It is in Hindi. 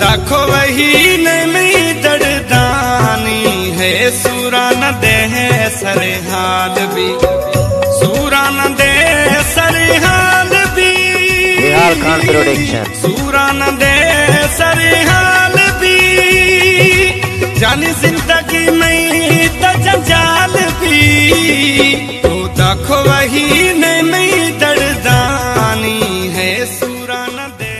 देखो वही नमी दर्दानी है। सूरा न दे सरहाद भी। सूरा न दे सरहाद भी। सूरा न दे सरहाद भी। जानी ज़िंदगी में तो जंजाल भी। तो देखो वही नमी दर्दानी है। सूरा न दे